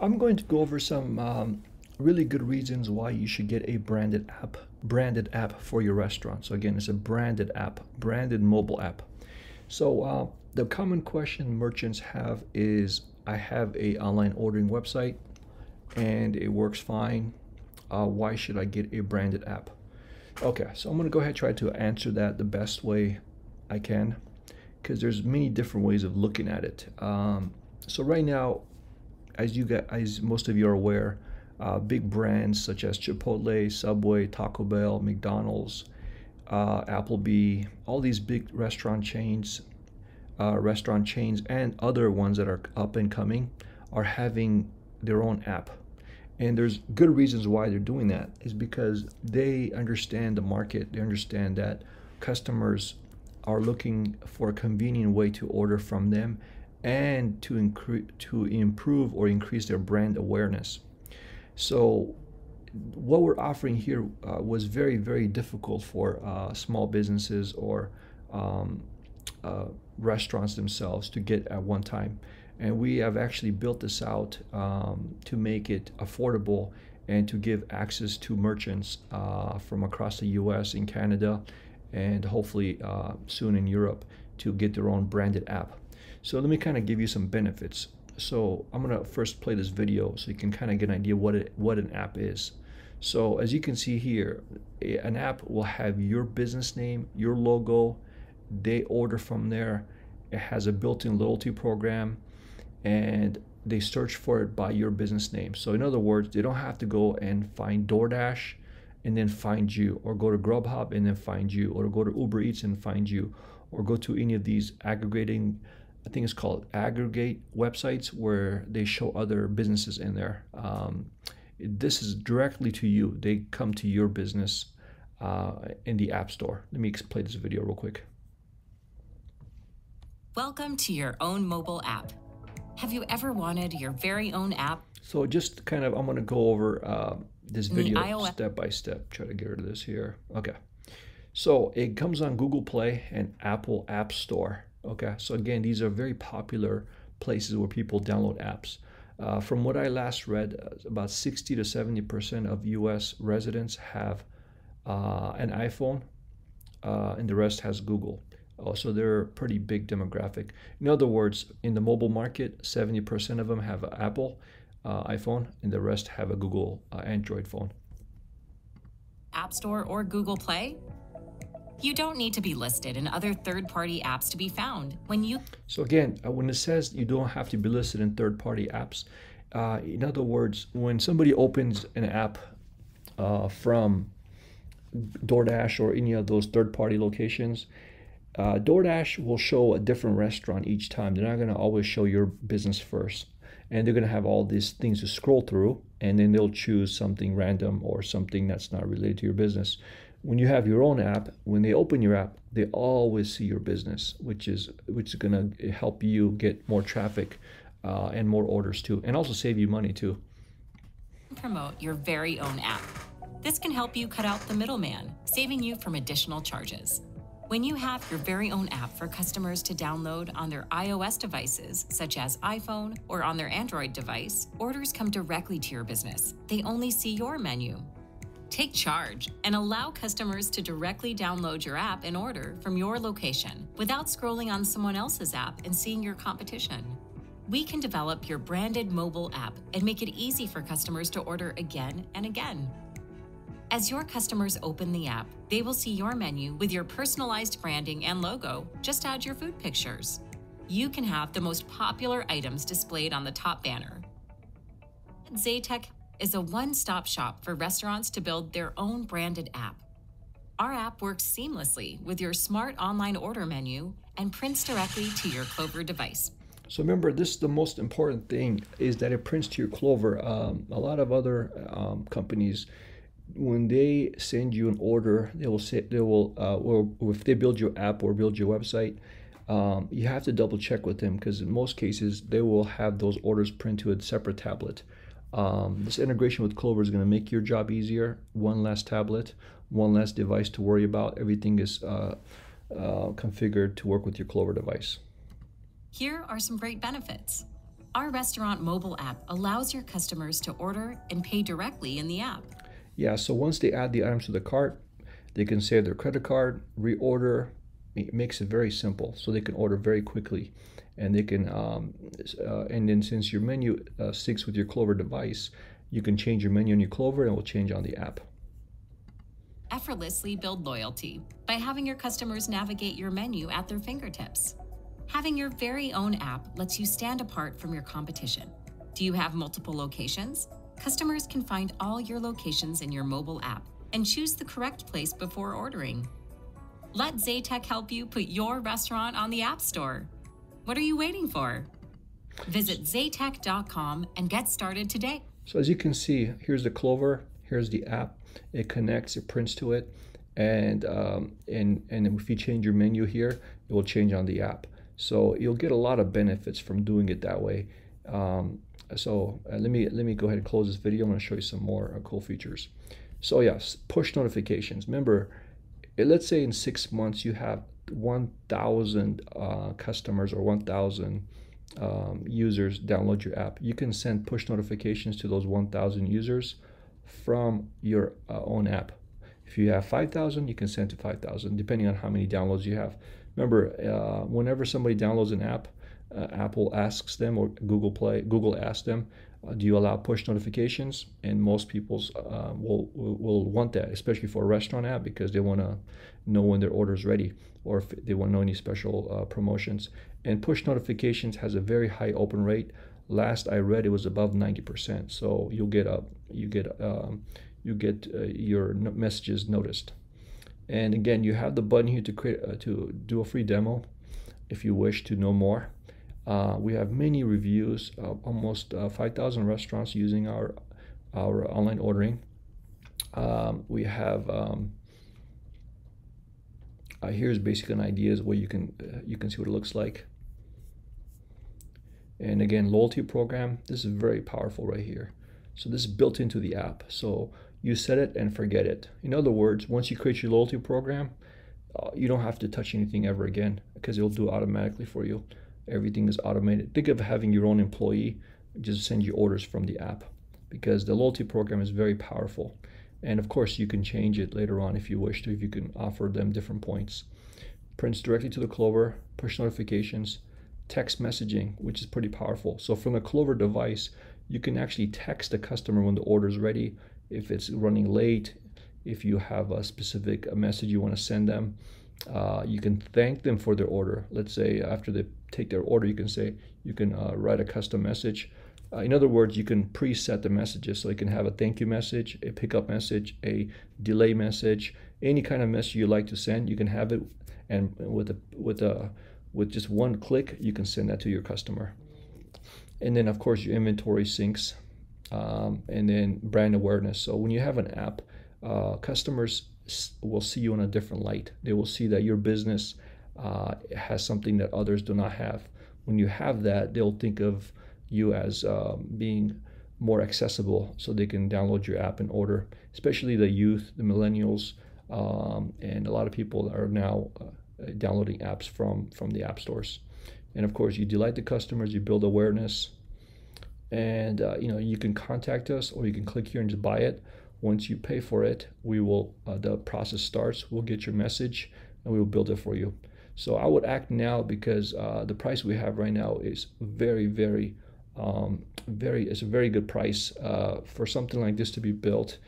I'm going to go over some um, really good reasons why you should get a branded app, branded app for your restaurant. So again, it's a branded app, branded mobile app. So uh, the common question merchants have is, I have a online ordering website and it works fine. Uh, why should I get a branded app? Okay, so I'm gonna go ahead and try to answer that the best way I can because there's many different ways of looking at it. Um, so right now, as you get, as most of you are aware, uh, big brands such as Chipotle, Subway, Taco Bell, McDonald's, uh, Applebee, all these big restaurant chains, uh, restaurant chains, and other ones that are up and coming are having their own app. And there's good reasons why they're doing that is because they understand the market. They understand that customers are looking for a convenient way to order from them and to incre- to improve or increase their brand awareness. So what we're offering here uh, was very very difficult for uh, small businesses or um, uh, restaurants themselves to get at one time and we have actually built this out um, to make it affordable and to give access to merchants uh, from across the US in Canada and hopefully uh, soon in Europe to get their own branded app so let me kind of give you some benefits. So I'm gonna first play this video so you can kind of get an idea what it, what an app is. So as you can see here, an app will have your business name, your logo, they order from there. It has a built-in loyalty program and they search for it by your business name. So in other words, they don't have to go and find DoorDash and then find you or go to Grubhub and then find you or go to Uber Eats and find you or go to any of these aggregating I think it's called aggregate websites where they show other businesses in there. Um, this is directly to you. They come to your business uh, in the App Store. Let me play this video real quick. Welcome to your own mobile app. Have you ever wanted your very own app? So just kind of, I'm going to go over uh, this video step by step. Try to get rid of this here. Okay. So it comes on Google Play and Apple App Store. Okay, so again, these are very popular places where people download apps. Uh, from what I last read, uh, about 60 to 70% of US residents have uh, an iPhone, uh, and the rest has Google. Oh, so they're a pretty big demographic. In other words, in the mobile market, 70% of them have an Apple uh, iPhone, and the rest have a Google uh, Android phone. App Store or Google Play you don't need to be listed in other third-party apps to be found. When you So again, uh, when it says you don't have to be listed in third-party apps, uh, in other words, when somebody opens an app uh, from DoorDash or any of those third-party locations, uh, DoorDash will show a different restaurant each time. They're not going to always show your business first. And they're going to have all these things to scroll through, and then they'll choose something random or something that's not related to your business when you have your own app, when they open your app, they always see your business, which is which is gonna help you get more traffic uh, and more orders too, and also save you money too. Promote your very own app. This can help you cut out the middleman, saving you from additional charges. When you have your very own app for customers to download on their iOS devices, such as iPhone, or on their Android device, orders come directly to your business. They only see your menu, Take charge and allow customers to directly download your app and order from your location without scrolling on someone else's app and seeing your competition. We can develop your branded mobile app and make it easy for customers to order again and again. As your customers open the app, they will see your menu with your personalized branding and logo. Just add your food pictures. You can have the most popular items displayed on the top banner. Zaytech is a one stop shop for restaurants to build their own branded app. Our app works seamlessly with your smart online order menu and prints directly to your Clover device. So remember, this is the most important thing is that it prints to your Clover. Um, a lot of other um, companies, when they send you an order, they will say they will, uh, if they build your app or build your website, um, you have to double check with them because in most cases they will have those orders print to a separate tablet. Um, this integration with Clover is going to make your job easier. One less tablet, one less device to worry about. Everything is uh, uh, configured to work with your Clover device. Here are some great benefits. Our restaurant mobile app allows your customers to order and pay directly in the app. Yeah, so once they add the items to the cart, they can save their credit card, reorder. It makes it very simple, so they can order very quickly, and they can. Um, uh, and then since your menu uh, syncs with your Clover device, you can change your menu on your Clover, and it will change on the app. Effortlessly build loyalty by having your customers navigate your menu at their fingertips. Having your very own app lets you stand apart from your competition. Do you have multiple locations? Customers can find all your locations in your mobile app and choose the correct place before ordering. Let Zaytech help you put your restaurant on the App Store. What are you waiting for? Visit zaytech.com and get started today. So as you can see, here's the Clover, here's the app. It connects, it prints to it, and um, and and if you change your menu here, it will change on the app. So you'll get a lot of benefits from doing it that way. Um, so uh, let me let me go ahead and close this video. I'm going to show you some more uh, cool features. So yes, push notifications. Remember, let's say in six months you have 1,000 uh, customers or 1,000 um, users download your app. You can send push notifications to those 1,000 users from your uh, own app. If you have 5,000, you can send to 5,000, depending on how many downloads you have. Remember, uh, whenever somebody downloads an app, uh, Apple asks them or Google Play, Google asks them, do you allow push notifications? And most people uh, will, will want that, especially for a restaurant app because they want to know when their order is ready or if they want to know any special uh, promotions. And push notifications has a very high open rate. Last I read, it was above 90%. So you'll get a you get um, you get uh, your messages noticed. And again, you have the button here to create uh, to do a free demo if you wish to know more. Uh, we have many reviews, uh, almost uh, 5,000 restaurants using our our online ordering. Um, we have um, uh, here's basically an idea where you can uh, you can see what it looks like. And again, loyalty program. This is very powerful right here. So this is built into the app. So you set it and forget it. In other words, once you create your loyalty program, you don't have to touch anything ever again because it'll do automatically for you. Everything is automated. Think of having your own employee just send you orders from the app because the loyalty program is very powerful. And of course, you can change it later on if you wish to, if you can offer them different points. Prints directly to the Clover, push notifications, text messaging, which is pretty powerful. So from the Clover device, you can actually text the customer when the order is ready, if it's running late, if you have a specific a message you want to send them. Uh, you can thank them for their order. Let's say after they take their order, you can say, you can uh, write a custom message. Uh, in other words, you can preset the messages. So you can have a thank you message, a pickup message, a delay message, any kind of message you like to send, you can have it. And with a, with a, with just one click, you can send that to your customer. And then of course your inventory syncs um, and then brand awareness. So when you have an app, uh, customers will see you in a different light. They will see that your business uh, has something that others do not have. When you have that, they'll think of you as um, being more accessible so they can download your app and order, especially the youth, the millennials, um, and a lot of people are now uh, downloading apps from, from the app stores. And of course, you delight the customers, you build awareness, and uh, you know you can contact us or you can click here and just buy it. Once you pay for it, we will uh, the process starts. We'll get your message and we will build it for you. So I would act now because uh, the price we have right now is very, very, um, very. It's a very good price uh, for something like this to be built.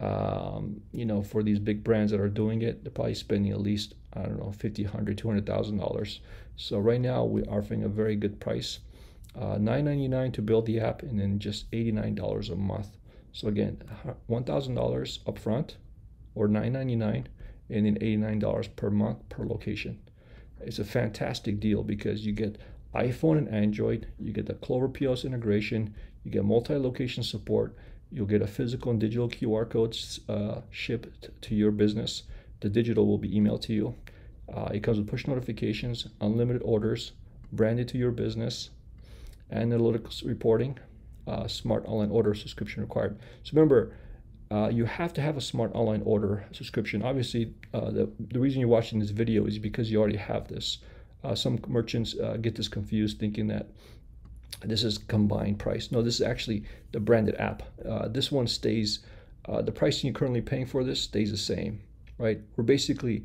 Um, you know, for these big brands that are doing it, they're probably spending at least I don't know, fifty, hundred, two hundred thousand dollars. So right now we are offering a very good price, uh, nine ninety nine to build the app, and then just eighty nine dollars a month. So again, one thousand dollars upfront, or nine ninety nine, and then eighty nine dollars per month per location. It's a fantastic deal because you get iPhone and Android, you get the Clover POS integration, you get multi-location support, you'll get a physical and digital QR codes uh, shipped to your business. The digital will be emailed to you. Uh, it comes with push notifications, unlimited orders, branded to your business, analytics reporting, uh, smart online order subscription required. So remember, uh, you have to have a smart online order subscription. Obviously, uh, the, the reason you're watching this video is because you already have this. Uh, some merchants uh, get this confused thinking that this is combined price. No, this is actually the branded app. Uh, this one stays, uh, the pricing you're currently paying for this stays the same, right? We're basically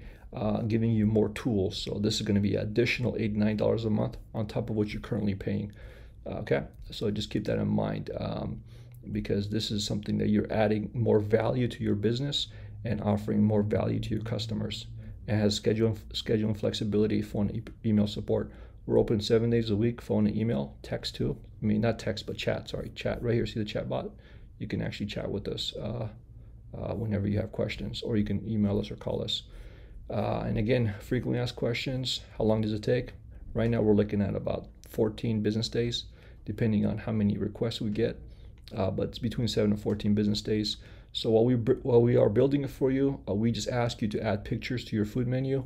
giving you more tools. So this is going to be additional $89 a month on top of what you're currently paying. Okay, so just keep that in mind um, because this is something that you're adding more value to your business and offering more value to your customers. It has scheduling, scheduling flexibility, phone, e email support. We're open seven days a week, phone and email, text too. I mean, not text, but chat. Sorry, chat right here. See the chat bot? You can actually chat with us uh, uh, whenever you have questions, or you can email us or call us. Uh, and again, frequently asked questions. How long does it take? Right now, we're looking at about 14 business days, depending on how many requests we get. Uh, but it's between seven and 14 business days. So while we while we are building it for you, uh, we just ask you to add pictures to your food menu,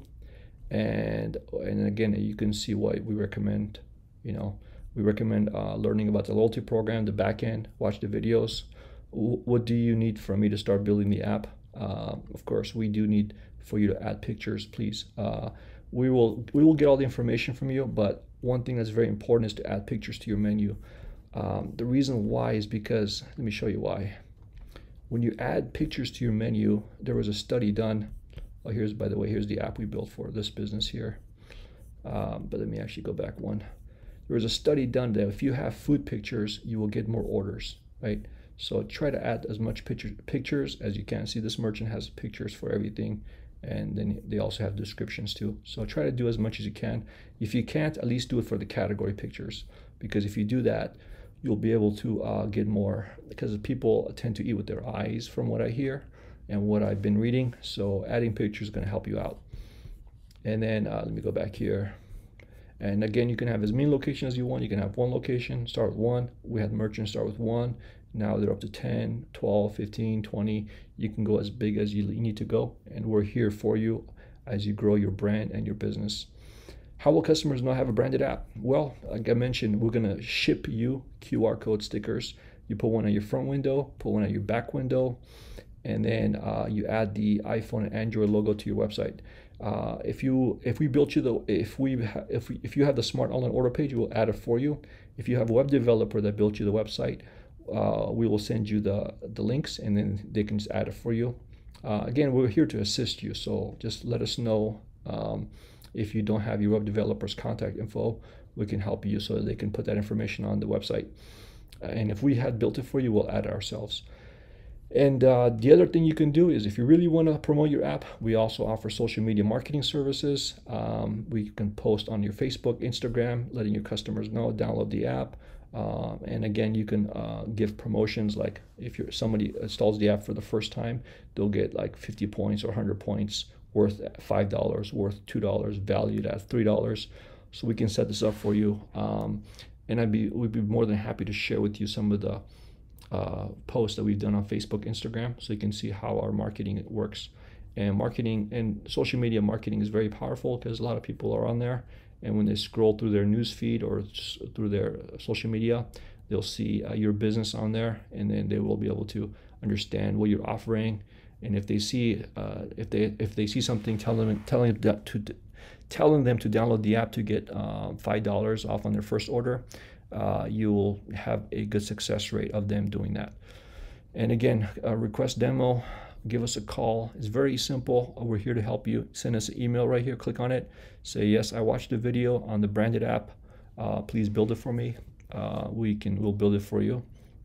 and and again, you can see why we recommend. You know, we recommend uh, learning about the loyalty program, the backend, watch the videos. W- what do you need from me to start building the app? Uh, of course, we do need for you to add pictures, please. Uh, we will we will get all the information from you, but one thing that's very important is to add pictures to your menu. Um, the reason why is because let me show you why. When you add pictures to your menu, there was a study done. Oh, here's by the way, here's the app we built for this business here. Um, but let me actually go back one. There was a study done that if you have food pictures, you will get more orders, right? So try to add as much pictures pictures as you can. See, this merchant has pictures for everything and then they also have descriptions too. So try to do as much as you can. If you can't, at least do it for the category pictures, because if you do that, you'll be able to uh, get more. Because people tend to eat with their eyes, from what I hear and what I've been reading. So adding pictures is going to help you out. And then uh, let me go back here. And again, you can have as many locations as you want. You can have one location, start with one. We had merchants start with one. Now they're up to 10, 12, 15, 20. You can go as big as you need to go. And we're here for you as you grow your brand and your business. How will customers not have a branded app? Well, like I mentioned, we're going to ship you QR code stickers. You put one on your front window, put one on your back window, and then uh, you add the iPhone and Android logo to your website. Uh, if you if we built you the if we if we, if you have the smart online order page, we'll add it for you. If you have a web developer that built you the website, uh, we will send you the, the links and then they can just add it for you. Uh, again, we're here to assist you, so just let us know um, if you don't have your web developer's contact info. We can help you so they can put that information on the website. And if we had built it for you, we'll add it ourselves. And uh, the other thing you can do is if you really want to promote your app, we also offer social media marketing services. Um, we can post on your Facebook, Instagram, letting your customers know, download the app. Uh, and again, you can uh, give promotions like if somebody installs the app for the first time, they'll get like 50 points or 100 points worth five dollars, worth two dollars, valued at three dollars. So we can set this up for you, um, and I'd be we'd be more than happy to share with you some of the uh, posts that we've done on Facebook, Instagram, so you can see how our marketing works. And marketing and social media marketing is very powerful because a lot of people are on there and when they scroll through their news feed or through their social media they'll see uh, your business on there and then they will be able to understand what you're offering and if they see uh, if they if they see something telling them telling them to telling them to download the app to get uh, five dollars off on their first order uh, you will have a good success rate of them doing that and again request demo give us a call. It's very simple. We're here to help you. Send us an email right here. Click on it. Say, yes, I watched the video on the branded app. Uh, please build it for me. Uh, we can, we'll build it for you.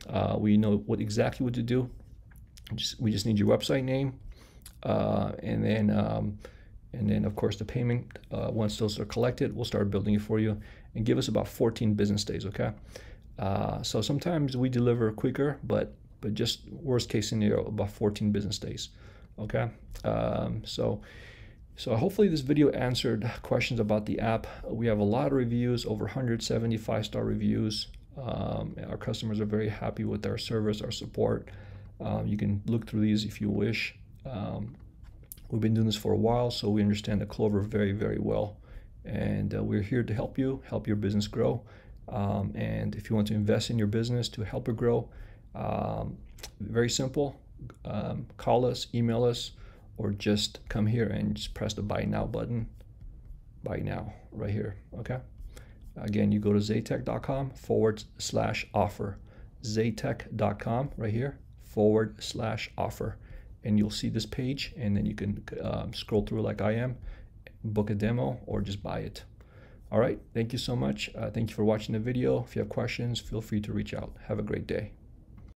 Uh, we know what exactly what to do. Just, we just need your website name. Uh, and then, um, and then of course the payment, uh, once those are collected, we'll start building it for you and give us about 14 business days. Okay. Uh, so sometimes we deliver quicker, but but just worst case scenario, about 14 business days. Okay, um, so so hopefully this video answered questions about the app. We have a lot of reviews, over 175 star reviews. Um, our customers are very happy with our service, our support. Um, you can look through these if you wish. Um, we've been doing this for a while, so we understand the Clover very, very well. And uh, we're here to help you, help your business grow. Um, and if you want to invest in your business to help it grow, um, very simple. Um, call us, email us, or just come here and just press the buy now button. Buy now, right here. Okay. Again, you go to zaytech.com forward slash offer. zaytech.com right here forward slash offer. And you'll see this page, and then you can um, scroll through like I am, book a demo, or just buy it. All right, thank you so much. Uh, thank you for watching the video. If you have questions, feel free to reach out. Have a great day.